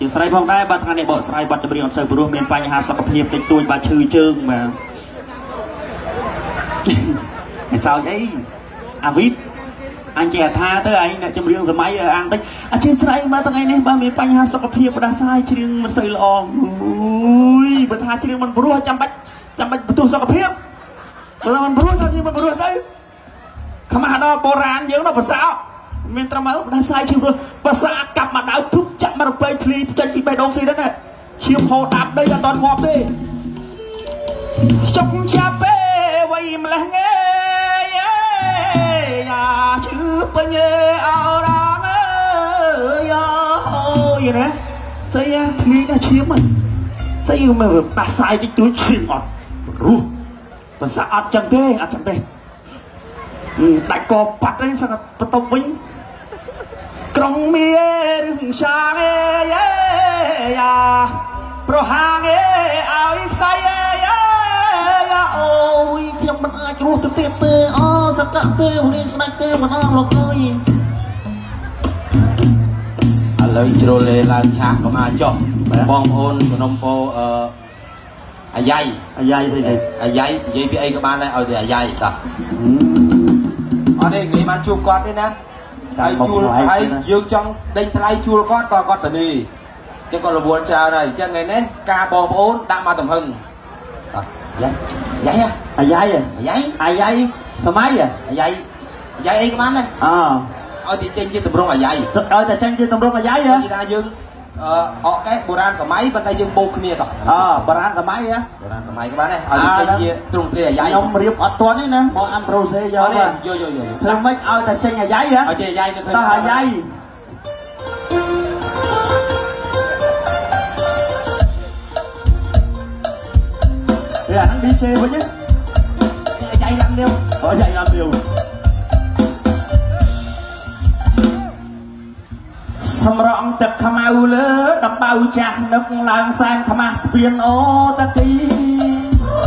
ជាស្រីផងដែរបាទថ្ងៃនេះបកស្រាយបាត់ចម្រៀងអត់សូវព្រោះមានបញ្ហាសុខភាពតិចតួចបាទឈឺជើងបាទហើយសោចអីអាវីបអញចេះថាទៅឯងអ្នកចម្រៀងសម័យអាងតិចអធិស្ឋានបាទថ្ងៃនេះបាទមានបញ្ហាសុខភាពផ្ដាសាយច្រៀងមិនសូវល្អអូយបើថាច្រៀងមិនព្រោះចាំបាច់ចាំបាច់បន្ទោសសុខភាពបើមិនព្រោះថាច្រៀងមិនព្រោះទៅខ្មាស់ដល់បុរាណយើងដល់ប្រសោ មានត្រឹមឲ្យផ្ដាសាយជឿព្រោះប្រសាកាប់មកដៅភឹកចាក់មករពេងឃ្លីចេញពីបេះដូងស៊ីហ្នឹងឈាមហូរដាប់ដីអត់ដល់ងាប់ទេចុកចាប់ពេវៃម្លេះងេយ៉ាឈឺពេញអរងអើយ៉ាអូយណាស្អីឃ្លីណាឈាមហ្នឹងស្អីមកផ្ដាសាយតិចតួចឈាមអត់រស់ប្រសាអត់ចឹងទេអត់ចឹងទេដាច់កប៉ាត់ហ្នឹងសឹងបន្ទប់វិញ ក្រុងមារឿងឆាងអេយ៉ាប្រហាងអេឲ្យខ្សែអេយ៉ាអូយខ្ញុំមិនអាចរស់ទៅទៀតទេអូសកៈទេរៀនស្ដេចទេមិនអស់លោកអើយឥឡូវជ្រុលលេឡើងឆាកកុំអាចចុះបងប្អូនក្នុងពោអឺអាយ៉ៃអាយ៉ៃទៅអាយ៉ៃនិយាយពីអីក៏បានដែរឲ្យតែអាយ៉ៃតោះអត់ទេនិយាយបានជួបគាត់ទេណា ហើយជួលហើយយើងចង់ដេញថ្លៃជួលគាត់ក៏គាត់ទៅនេះចឹងគាត់រវល់ច្រើនហើយអញ្ចឹងថ្ងៃនេះការបងប្អូនដាក់មកទំហឹងយ៉ាយ៉ាអាយ៉ៃអាយ៉ៃអាយ៉ៃសម័យអាយ៉ៃអាយ៉ៃអីក៏បានដែរអឲ្យតែចេញជាតម្រងអាយ៉ៃឲ្យតែចេញជាតម្រងអាយ៉ៃហ៎គេថាយើង អឺអកកេះបុរាណសម័យប៉ុន្តែយើងបូកគ្នាតោះអបុរាណសម័យហ៎បុរាណសម័យក៏បានដែរឲ្យចេញជាទ្រង់ទ្រាយអាយ៉ៃខ្ញុំរៀបអត់ទាន់ទេណាមកអាំប្រូសេយកយកយកយកធ្វើម៉េចឲ្យតែចេញអាយ៉ៃហ៎ឲ្យចេញអាយ៉ៃទៅឃើញតោះអាយ៉ៃអាហ្នឹង DJ វិញអាយ៉ៃឡើងលាវអូអាយ៉ៃឡើងលាវ សម្រងទឹកខ្មៅលើដំបៅចាស់នឹកឡើងសែនខ្មាស់ស្ពានអូតាគី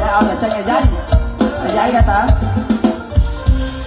យ៉ាឲ្យតែចេញអាយ៉ៃអាយ៉ៃគេតា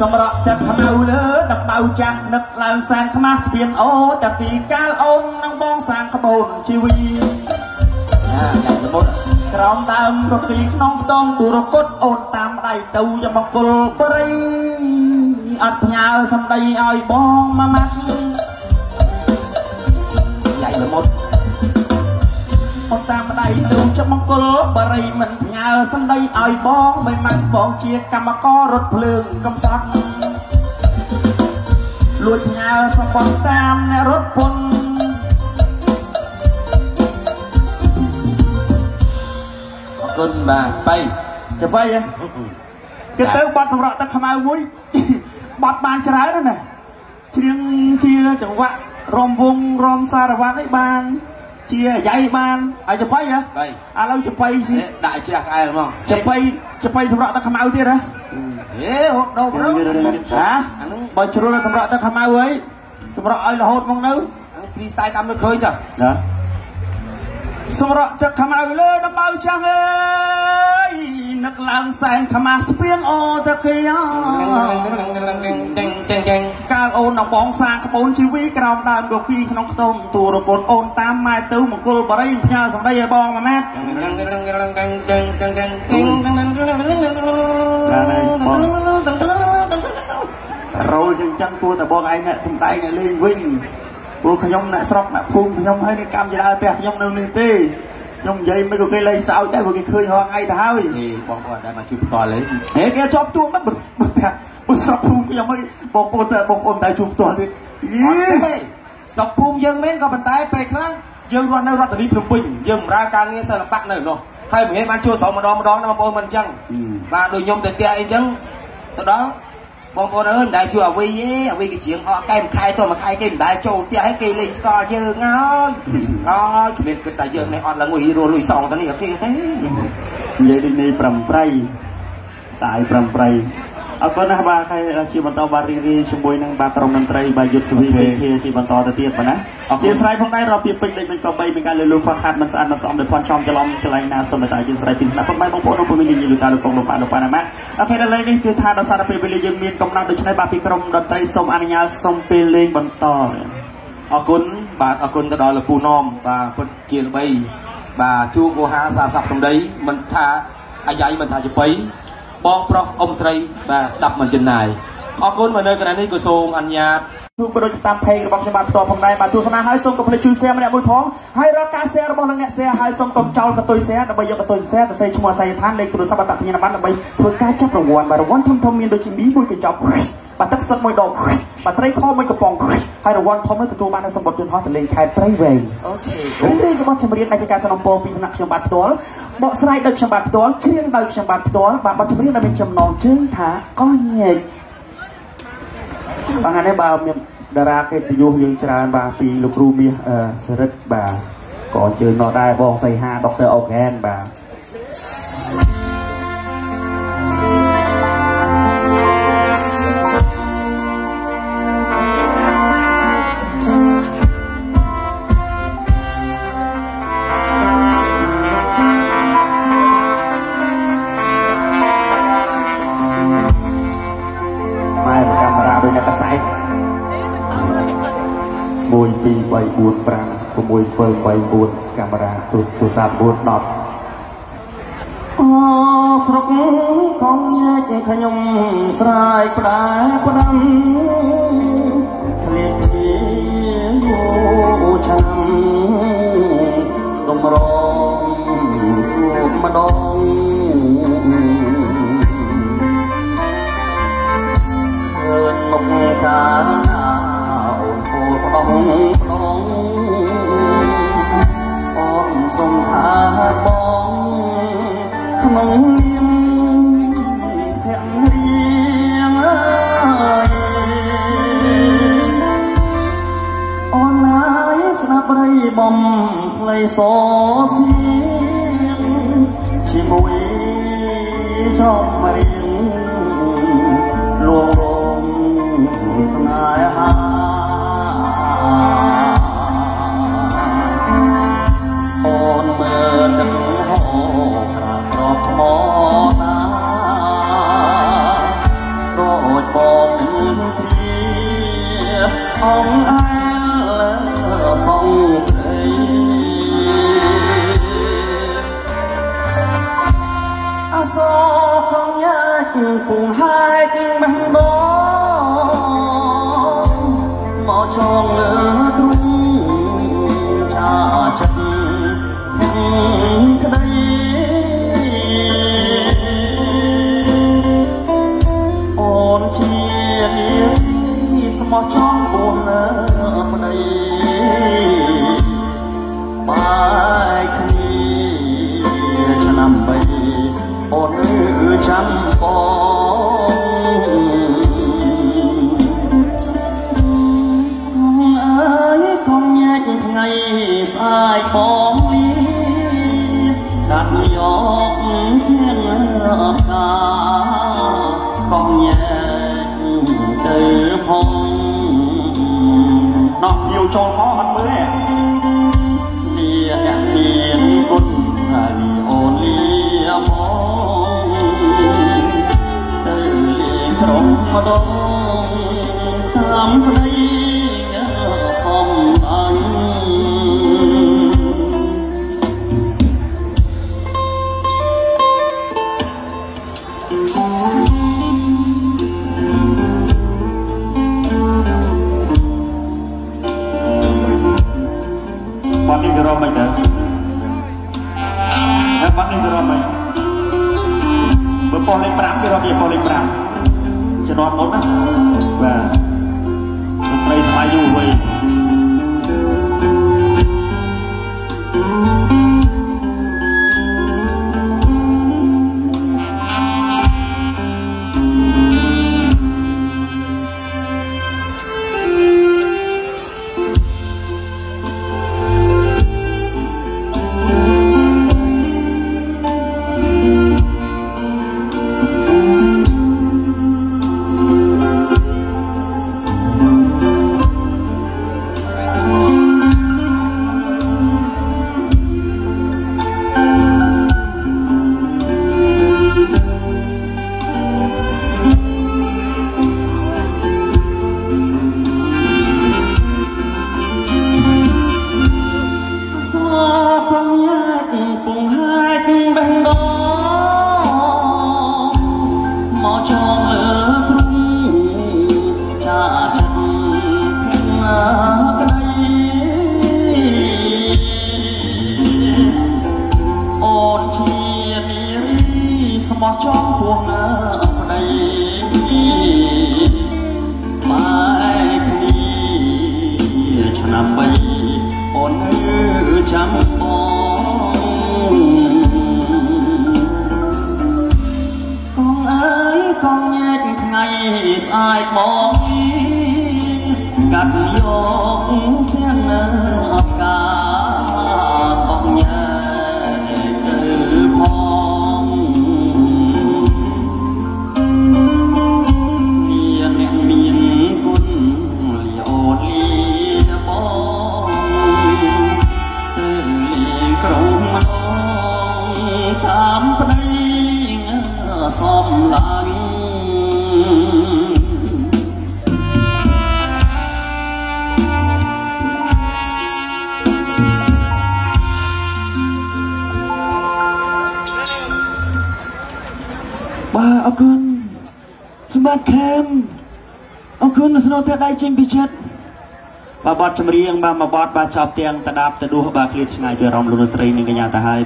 សម្រក់ទឹកខ្មៅលើដំបៅចាស់នឹកឡើងសែនខ្មាស់ស្ពានអូតាគីកាលអូននឹងបងសាងក្បូនជីវីយ៉ាយ៉ាល្មុតក្រោមដើមរទីក្នុងខ្ទងទូរគុតអូនតាមដៃទៅយកមកគុលបរិយអត់ផ្ញើសំដីឲ្យបងមួយម៉ាត់ ល្មុតអូនតាមដៃទ្រូងចុះមង្គលបរិយមិនផ្ញើសំដីឲ្យបងមិនម៉ាក់បងជាកម្មកររថភ្លើងកំសត់លួចផ្ញើសម្បត្តិតាមអ្នករថពុនអរគុណបាទបៃចាំបៃគេទៅបាត់សម្រាប់ទឹកខ្មៅមួយបាត់បានច្រើនណាស់ច្រៀងជាចង្វាក់ រំវងរំសារវត្តអីបានជាយាយបានឲ្យចបៃហ៎ឥឡូវចបៃជាដាក់ជ្រះក្អែលហ្មងចបៃចបៃសម្រាប់ទឹកខ្មៅទៀតហ៎ហេហត់ដោប្រហាអាហ្នឹងបើជ្រុលសម្រាប់ទឹកខ្មៅអីសម្រាប់ឲ្យរហូតមកនៅពីស្ទាយតាមនៅឃើញតាណាសម្រាប់ទឹកខ្មៅលើដំបៅចាំងអើយនឹកឡើងសែនខ្មាស់ស្ពានអូតាគី កាលអូនបងសាក្បូនជីវីក្រោមដើមគគីក្នុងខ្ទមទូរពុតអូនតាមម៉ែទៅមង្គលបរិយផ្ញើសម្ដីឲ្យបងមួយម៉ាត់រោលចឹងចឹងទួតបងឯងអ្នកសំដែងអ្នកលេងវិញព្រោះខ្ញុំអ្នកស្រុកអ្នកភូមិខ្ញុំហើយនេះកម្មជាដើរផ្ទះខ្ញុំនៅនេះទេខ្ញុំនិយាយមិនក៏គេលេងសើចដែរព្រោះគេឃើញរងថ្ងៃទៅហើយហេបងប្អូនដែលមកជួបផ្ទាល់ទេហេគេជាប់ទួមិនបើថាបើ ស្រុកភូមិខ្ញុំហើយបងប្អូនតែបងប្អូនតែជួបផ្ទាល់ទេយីស្រុកភូមិយើងមែនក៏ប៉ុន្តែពេលខ្លះយើងរស់នៅរដ្ឋធានីភ្នំពេញយើងបម្រើការងារសិល្បៈនៅនោះហើយមិនមែនបានជួបស្រុកម្ដងម្ដងណាបងប្អូនមិនអញ្ចឹងបាទដូចខ្ញុំទៅផ្ទះអីអញ្ចឹងទៅដល់បងប្អូនអើយមិនដែលជួយអាវីទេអាវីគេជាងអស់កែមួយខែទៅមួយខែគេមិនដែលចូលផ្ទះឲ្យគេលេងស្គាល់យើងហើយអើយគ្មានគិតតែយើងនេះអត់ឡើងងុយរស់លុយសងទៅនេះអត់ទេទេនិយាយដូចនេះប្រំប្រៃស្ដាយប្រំប្រៃ អរគុណណាស់បាទហើយជាបន្តបាទរីករាយជាមួយនឹងបាទក្រុមតន្ត្រីបាទយុទ្ធសវីសេធាជាបន្តទៅទៀតបាទណាជាស្រ័យផងដែររាប់ពីពេញលេខមិនក៏3មានការលើលូខ្វះខាតមិនស្អាតមិនស្អំដោយផនចំច្រឡំកន្លែងណាសូមតែជាស្រ័យពីស្ដាប់ផងដែរបងប្អូនបងប្អូនមាននិយាយលោកតាលោកកងលោកប៉ាលោកប៉ាណាម៉ាអរពេលឥឡូវនេះគឺថាដល់សារពេលវេលាយើងមានកំណត់ដូច្នេះបាទពីក្រុមតន្ត្រីសូមអនុញ្ញាតសូមពេលលេងបន្តអរគុណបាទអរគុណទៅដល់លោកពូណមបាទពុតជាល្បីបាទជួគោហាសាស័ព្ទសម្ដីមិនថាអាយ៉ៃមិនថាចបៃ បងប្រុសអ៊ំស្រីបាទស្ដាប់មិនចំណាយអរគុណមកនៅកន្លែងនេះក៏សូមអនុញ្ញាតទូក៏ដូចតាម page របស់ខ្ញុំបាទផ្ទាល់ផងដែរបាទទស្សនាហើយសូមកុំភ្លេចជួយ share ម្នាក់មួយផងហើយរាល់ការ share របស់អ្នក share ហើយសូមកុំចោលកតុយ share ដើម្បីយកកតុយ share ទៅសេឈ្មោះអាស័យដ្ឋានលេខទូរស័ព្ទអត្តសញ្ញាណប័ណ្ណដើម្បីធ្វើការចាប់រង្វាន់បាទរង្វាន់ធំធំមានដូចជាមីមួយកញ្ចប់ បាទទឹកសុទ្ធមួយដងបាទត្រីខមួយកំប៉ុងហើយរង្វាន់ធំនោះទទួលបាននៅសម្បត្តិយន្តហោះទៅលេងខេត្តព្រៃវែងអូខេរឿងរបស់ចម្រៀងដែលជាការสนับสนุนពីគណៈខ្ញុំបាទផ្ទាល់បកស្រាយដោយខ្ញុំបាទផ្ទាល់ច្រៀងដោយខ្ញុំបាទផ្ទាល់បាទបទចម្រៀងដែលមានចំណងជើងថាអស់ញែកបាទថ្ងៃនេះបើមានតារាកិត្តិយសយើងច្រើនបាទពីលោកគ្រូមាសសិរិទ្ធបាទក៏អញ្ជើញមកដែរបងសីហាដុកទ័រអូហ្គែនបាទ 4 5 6 7 8 4កាមេរ៉ាទូទូរស័ព្ទ4 10អូស្រុកកងញែកខ្ញុំស្រ័យផ្ដាផ្ដាំធ្លាក់ជាយូចាំកំរ អងអែលសងស្រីអសខំយ៉ា ចំពោះលើប្តីបាយគ្នាឆ្នាំបីអូនចាំបងអើយកុំញែកថ្ងៃស្អាយបងលីកាត់យកធានអកាកុំញែកទៅផង ណោះភ្ញៀវចូលមកអត់មើលទេលាអ្នកមានគុណហើយអូនលាមកទៅលេងក្រុងម្ដងតាមព្រៃសំ ប៉ុស្តិ៍លេខ5គេរាប់ជាប៉ុស្តិ៍លេខ5ជំនាន់មុនណាបាទមន្ត្រីសម័យយុវវ័យ គ្នាឆ្នាំបីអូននៅចាំបងកងអើយកងញែកថ្ងៃស្អាតមកកាត់យកទាំងនៅ អរគុណសម្បត្តិខេមអរគុណស្នូតែដៃចេញពីចិត្តបាទបទចម្រៀងបាទមួយបទបាទចប់ទាំងតដាប់តដួសបាទឃ្លាតឆ្ងាយពីអារម្មណ៍លោកស្រីនិងកញ្ញាទៅហើយ